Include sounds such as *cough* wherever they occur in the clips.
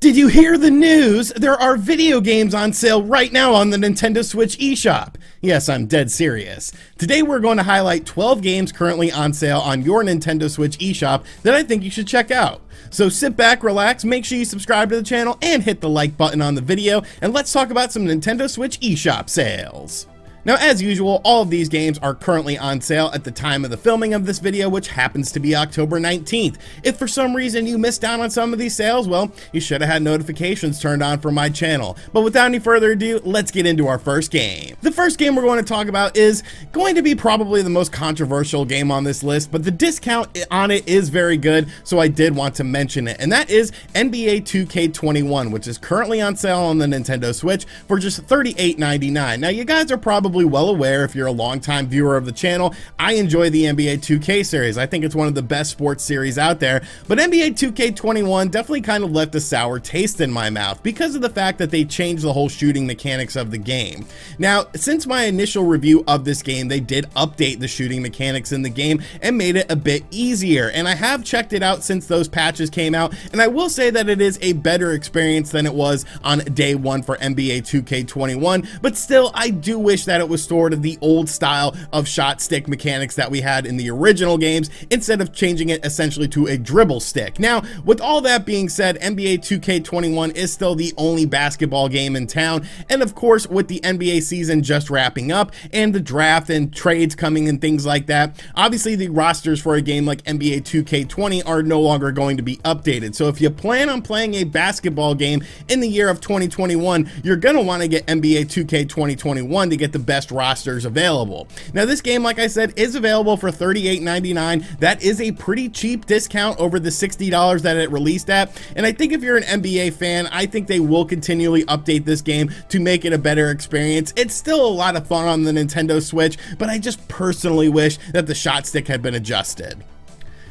Did you hear the news? There are video games on sale right now on the Nintendo Switch eShop. Yes, I'm dead serious. Today we're going to highlight 12 games currently on sale on your Nintendo Switch eShop that I think you should check out. So sit back, relax, make sure you subscribe to the channel and hit the like button on the video, and let's talk about some Nintendo Switch eShop sales. Now, as usual, all of these games are currently on sale at the time of the filming of this video, which happens to be October 19th. If for some reason you missed out on some of these sales, well, you should have had notifications turned on for my channel. But without any further ado, let's get into our first game. The first game we're going to talk about is going to be probably the most controversial game on this list, but the discount on it is very good, so I did want to mention it, and that is NBA 2K21, which is currently on sale on the Nintendo Switch for just $38.99. Now, you guys are probably probably well aware if you're a longtime viewer of the channel, I enjoy the NBA 2K series. I think it's one of the best sports series out there, but NBA 2K21 definitely kind of left a sour taste in my mouth because of the fact that they changed the whole shooting mechanics of the game. Now, since my initial review of this game, they did update the shooting mechanics in the game and made it a bit easier, and I have checked it out since those patches came out, and I will say that it is a better experience than it was on day one for NBA 2K21, but still, I do wish that it was stored of the old style of shot stick mechanics that we had in the original games instead of changing it essentially to a dribble stick. Now, with all that being said, NBA 2K21 is still the only basketball game in town, and of course, with the NBA season just wrapping up and the draft and trades coming and things like that, obviously the rosters for a game like NBA 2K20 are no longer going to be updated. So if you plan on playing a basketball game in the year of 2021, you're going to want to get NBA 2K 2021 to get the best rosters available. Now this game, like I said, is available for $38.99. That is a pretty cheap discount over the $60 that it released at. And I think if you're an NBA fan, I think they will continually update this game to make it a better experience. It's still a lot of fun on the Nintendo Switch, but I just personally wish that the shot stick had been adjusted.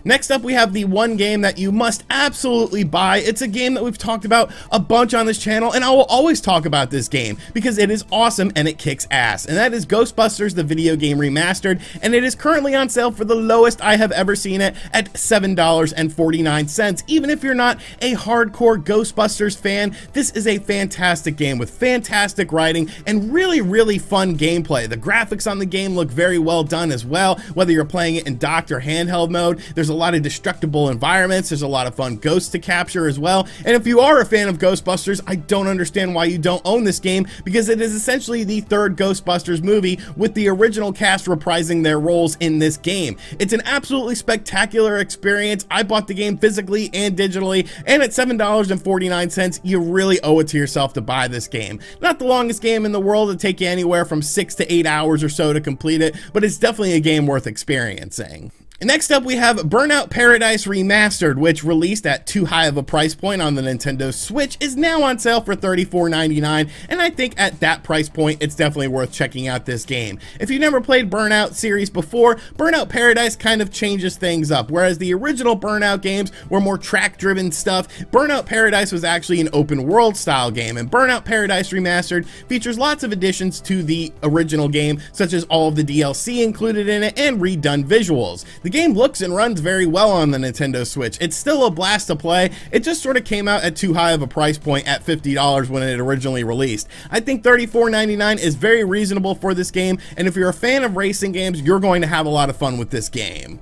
Next up, we have the one game that you must absolutely buy. It's a game that we've talked about a bunch on this channel, and I will always talk about this game because it is awesome and it kicks ass. And that is Ghostbusters, the video game remastered, and it is currently on sale for the lowest I have ever seen it at $7.49. Even if you're not a hardcore Ghostbusters fan, this is a fantastic game with fantastic writing and really, really fun gameplay. The graphics on the game look very well done as well, whether you're playing it in docked or handheld mode. There's a lot of destructible environments. There's a lot of fun ghosts to capture as well. And if you are a fan of Ghostbusters, I don't understand why you don't own this game because it is essentially the third Ghostbusters movie with the original cast reprising their roles in this game. It's an absolutely spectacular experience. I bought the game physically and digitally, and at $7.49, you really owe it to yourself to buy this game. Not the longest game in the world, to take you anywhere from six to eight hours or so to complete it, but it's definitely a game worth experiencing. Next up, we have Burnout Paradise Remastered, which released at too high of a price point on the Nintendo Switch, is now on sale for $34.99, and I think at that price point, it's definitely worth checking out this game. If you've never played Burnout series before, Burnout Paradise kind of changes things up. Whereas the original Burnout games were more track-driven stuff, Burnout Paradise was actually an open-world style game, and Burnout Paradise Remastered features lots of additions to the original game, such as all of the DLC included in it and redone visuals. The game looks and runs very well on the Nintendo Switch. It's still a blast to play. It just sort of came out at too high of a price point at $50 when it originally released. I think $34.99 is very reasonable for this game, and if you're a fan of racing games, you're going to have a lot of fun with this game.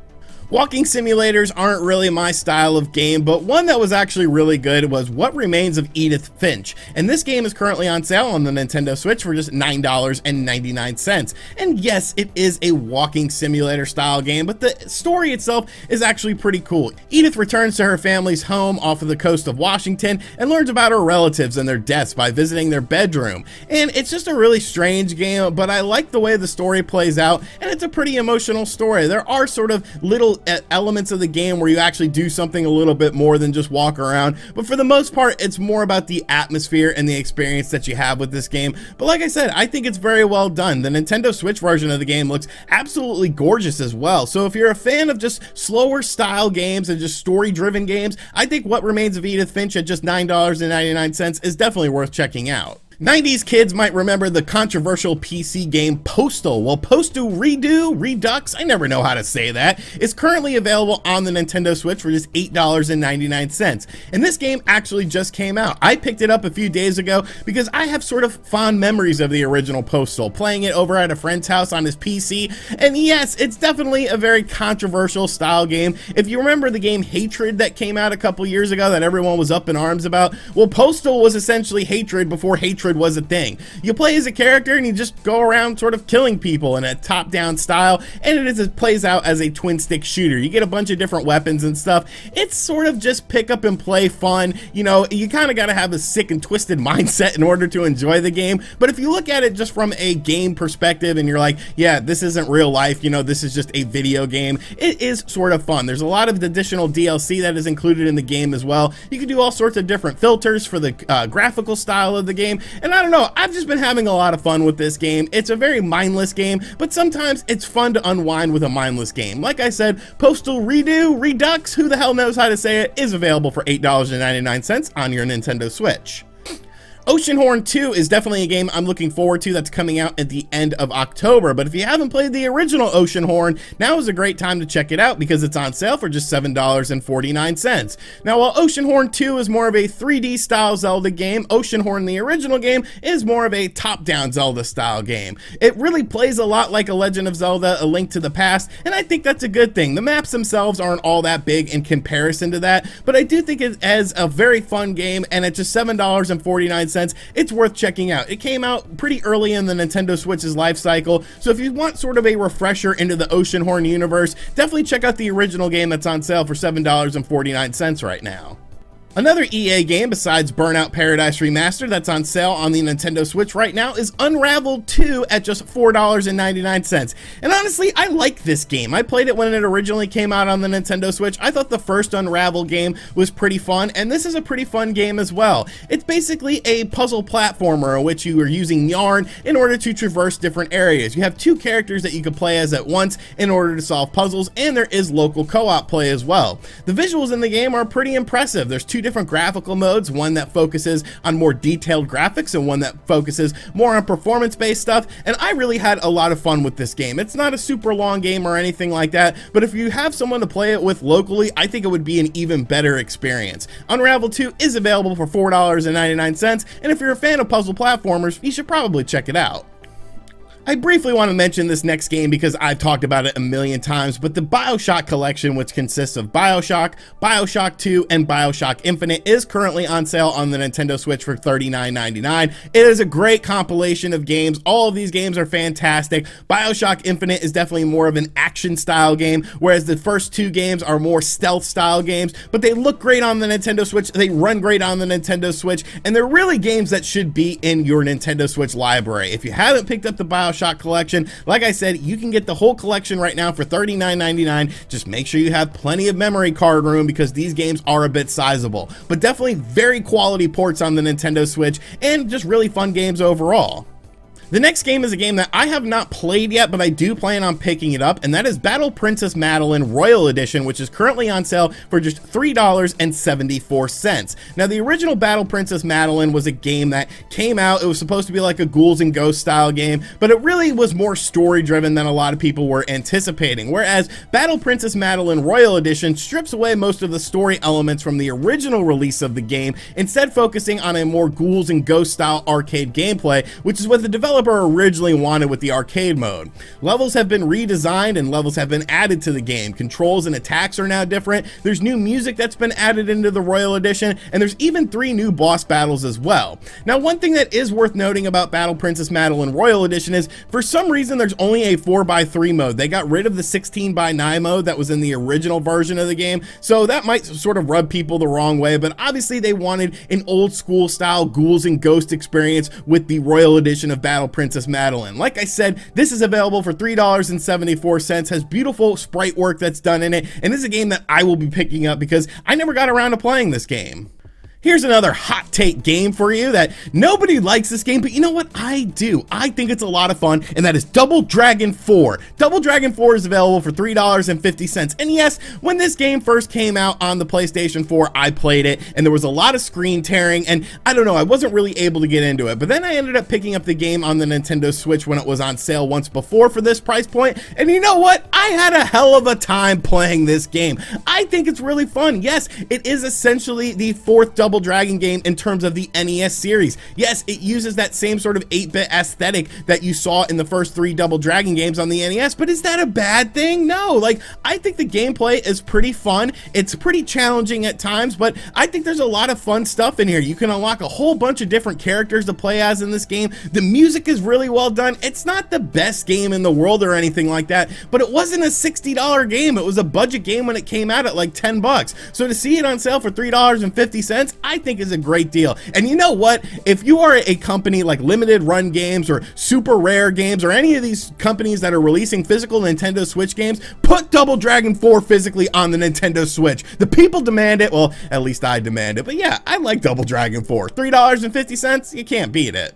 Walking simulators aren't really my style of game, but one that was actually really good was What Remains of Edith Finch, and this game is currently on sale on the Nintendo Switch for just $9.99. And yes, it is a walking simulator style game, but the story itself is actually pretty cool. Edith returns to her family's home off of the coast of Washington and learns about her relatives and their deaths by visiting their bedroom. And it's just a really strange game, but I like the way the story plays out, and it's a pretty emotional story. There are sort of little elements of the game where you actually do something a little bit more than just walk around. But for the most part, it's more about the atmosphere and the experience that you have with this game. But like I said, I think it's very well done. The Nintendo Switch version of the game looks absolutely gorgeous as well. So if you're a fan of just slower style games and just story driven games, I think What Remains of Edith Finch at just $9.99 is definitely worth checking out. 90s kids might remember the controversial PC game Postal. Well, Postal Redo, Redux, I never know how to say that, is currently available on the Nintendo Switch for just $8.99. And this game actually just came out. I picked it up a few days ago because I have sort of fond memories of the original Postal, playing it over at a friend's house on his PC. And yes, it's definitely a very controversial style game. If you remember the game Hatred that came out a couple years ago that everyone was up in arms about, well, Postal was essentially Hatred before Hatred hatred was a thing. You play as a character and you just go around sort of killing people in a top-down style, and it is it plays out as a twin-stick shooter. You get a bunch of different weapons and stuff. It's sort of just pick up and play fun. You know, you kind of got to have a sick and twisted *laughs* mindset in order to enjoy the game. But if you look at it just from a game perspective and you're like, yeah, this isn't real life, you know, this is just a video game, it is sort of fun. There's a lot of additional DLC that is included in the game as well. You can do all sorts of different filters for the uh, graphical style of the game, and I don't know, I've just been having a lot of fun with this game. It's a very mindless game, but sometimes it's fun to unwind with a mindless game. Like I said, Postal Redo, Redux, who the hell knows how to say it, is available for $8.99 on your Nintendo Switch. Oceanhorn 2 is definitely a game I'm looking forward to that's coming out at the end of October, but if you haven't played the original Oceanhorn, now is a great time to check it out because it's on sale for just $7.49. Now, while Oceanhorn 2 is more of a 3D style Zelda game, Oceanhorn, the original game, is more of a top-down Zelda style game. It really plays a lot like a Legend of Zelda, A Link to the Past, and I think that's a good thing. The maps themselves aren't all that big in comparison to that, but I do think it is a very fun game, and at just $7.49, sense, it's worth checking out. It came out pretty early in the Nintendo Switch's life cycle, so if you want sort of a refresher into the Oceanhorn universe, definitely check out the original game that's on sale for $7.49 right now. Another EA game besides Burnout Paradise Remastered that's on sale on the Nintendo Switch right now is Unravel 2 at just $4.99. And honestly, I like this game. I played it when it originally came out on the Nintendo Switch. I thought the first Unravel game was pretty fun, and this is a pretty fun game as well. It's basically a puzzle platformer in which you are using yarn in order to traverse different areas. You have two characters that you can play as at once in order to solve puzzles, and there is local co-op play as well. The visuals in the game are pretty impressive. There's two different graphical modes, one that focuses on more detailed graphics and one that focuses more on performance-based stuff, and I really had a lot of fun with this game. It's not a super long game or anything like that, but if you have someone to play it with locally, I think it would be an even better experience. Unravel 2 is available for $4.99, and if you're a fan of puzzle platformers, you should probably check it out. I briefly want to mention this next game because I've talked about it a million times, but the Bioshock collection, which consists of Bioshock, Bioshock 2, and Bioshock Infinite, is currently on sale on the Nintendo Switch for $39.99. It is a great compilation of games. All of these games are fantastic. Bioshock Infinite is definitely more of an action style game, whereas the first two games are more stealth style games, but they look great on the Nintendo Switch, they run great on the Nintendo Switch, and they're really games that should be in your Nintendo Switch library. If you haven't picked up the Bioshock Bioshock collection. Like I said, you can get the whole collection right now for $39.99. Just make sure you have plenty of memory card room because these games are a bit sizable. But definitely very quality ports on the Nintendo Switch and just really fun games overall. The next game is a game that I have not played yet, but I do plan on picking it up, and that is Battle Princess Madelyn Royal Edition, which is currently on sale for just $3.74. Now, the original Battle Princess Madelyn was a game that came out, it was supposed to be like a Ghouls and Ghosts style game, but it really was more story driven than a lot of people were anticipating, whereas Battle Princess Madelyn Royal Edition strips away most of the story elements from the original release of the game, instead focusing on a more Ghouls and Ghosts style arcade gameplay, which is what the developer developer originally wanted with the arcade mode. Levels have been redesigned and levels have been added to the game. Controls and attacks are now different. There's new music that's been added into the Royal Edition, and there's even three new boss battles as well. Now, one thing that is worth noting about Battle Princess Madelyn Royal Edition is, for some reason, there's only a 4x3 mode. They got rid of the 16x9 mode that was in the original version of the game, so that might sort of rub people the wrong way, but obviously they wanted an old school style ghouls and ghost experience with the Royal Edition of Battle Princess Madelyn. Like I said, this is available for $3.74, has beautiful sprite work that's done in it, and this is a game that I will be picking up because I never got around to playing this game. Here's another hot take game for you that nobody likes this game, but you know what? I do. I think it's a lot of fun, and that is Double Dragon 4. Double Dragon 4 is available for $3.50. And yes, when this game first came out on the PlayStation 4, I played it, and there was a lot of screen tearing, and I don't know, I wasn't really able to get into it. But then I ended up picking up the game on the Nintendo Switch when it was on sale once before for this price point, and you know what? I had a hell of a time playing this game. I think it's really fun. Yes, it is essentially the fourth Double Double Dragon game in terms of the NES series. Yes, it uses that same sort of 8-bit aesthetic that you saw in the first three Double Dragon games on the NES, but is that a bad thing? No, like, I think the gameplay is pretty fun. It's pretty challenging at times, but I think there's a lot of fun stuff in here. You can unlock a whole bunch of different characters to play as in this game. The music is really well done. It's not the best game in the world or anything like that, but it wasn't a $60 game. It was a budget game when it came out at like 10 bucks. So to see it on sale for $3.50, I think is a great deal. And you know what? If you are a company like Limited Run Games or Super Rare Games or any of these companies that are releasing physical Nintendo Switch games, put Double Dragon 4 physically on the Nintendo Switch. The people demand it. Well, at least I demand it. But yeah, I like Double Dragon 4. $3.50, you can't beat it.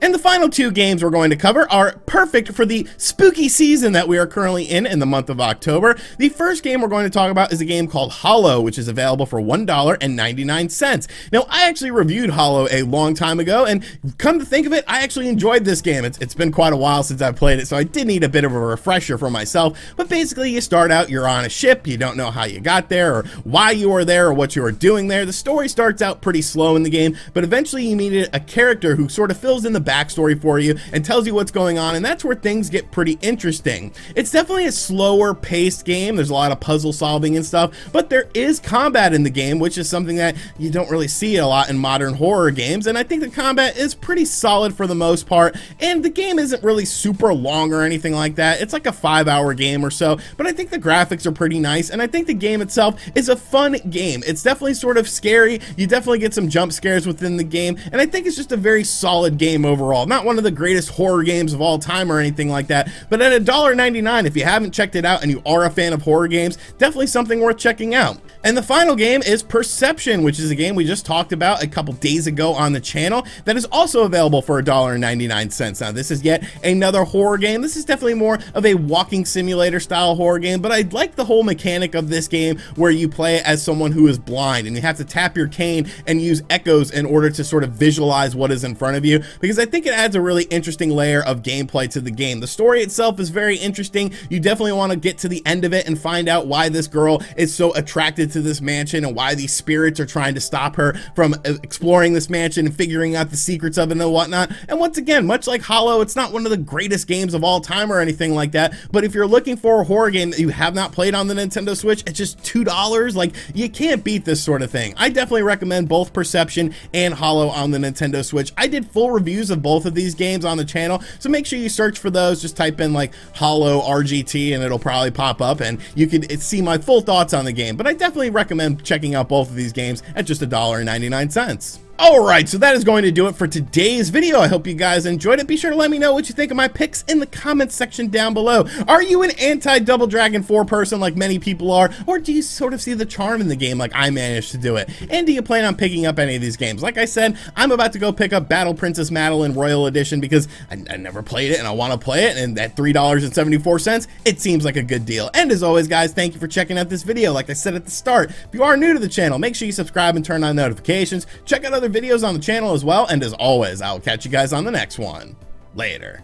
And the final two games we're going to cover are perfect for the spooky season that we are currently in in the month of October. The first game we're going to talk about is a game called Hollow, which is available for $1.99. Now, I actually reviewed Hollow a long time ago, and come to think of it, I actually enjoyed this game. It's, it's been quite a while since I played it, so I did need a bit of a refresher for myself. But basically, you start out, you're on a ship, you don't know how you got there, or why you are there, or what you are doing there. The story starts out pretty slow in the game, but eventually you meet a character who sort of fills in the backstory for you and tells you what's going on, and that's where things get pretty interesting. It's definitely a slower paced game. There's a lot of puzzle solving and stuff, but there is combat in the game, which is something that you don't really see a lot in modern horror games, and I think the combat is pretty solid for the most part, and the game isn't really super long or anything like that. It's like a five hour game or so, but I think the graphics are pretty nice, and I think the game itself is a fun game. It's definitely sort of scary. You definitely get some jump scares within the game, and I think it's just a very solid game overall. Not one of the greatest horror games of all time or anything like that, but at $1.99, if you haven't checked it out and you are a fan of horror games, definitely something worth checking out. And the final game is Perception, which is a game we just talked about a couple days ago on the channel that is also available for $1.99. Now, this is yet another horror game. This is definitely more of a walking simulator style horror game, but I like the whole mechanic of this game where you play as someone who is blind and you have to tap your cane and use echoes in order to sort of visualize what is in front of you because I think it adds a really interesting layer of gameplay to the game. The story itself is very interesting. You definitely want to get to the end of it and find out why this girl is so attracted to this mansion and why these spirits are trying to stop her from uh, exploring this mansion and figuring out the secrets of it and whatnot. And once again, much like Hollow, it's not one of the greatest games of all time or anything like that. But if you're looking for a horror game that you have not played on the Nintendo Switch, it's just $2. Like, you can't beat this sort of thing. I definitely recommend both Perception and Hollow on the Nintendo Switch. I did full reviews of both of these games on the channel, so make sure you search for those. Just type in like Hollow RGT and it'll probably pop up and you can see my full thoughts on the game. But I definitely recommend checking out both of these games at just $1.99. Alright, so that is going to do it for today's video. I hope you guys enjoyed it. Be sure to let me know what you think of my picks in the comments section down below. Are you an anti-Double Dragon 4 person like many people are, or do you sort of see the charm in the game like I managed to do it? And do you plan on picking up any of these games? Like I said, I'm about to go pick up Battle Princess Madelyn Royal Edition because I, I never played it and I want to play it, and at $3.74, it seems like a good deal. And as always, guys, thank you for checking out this video. Like I said at the start, if you are new to the channel, make sure you subscribe and turn on notifications. Check out other other videos on the channel as well. And as always, I'll catch you guys on the next one. Later.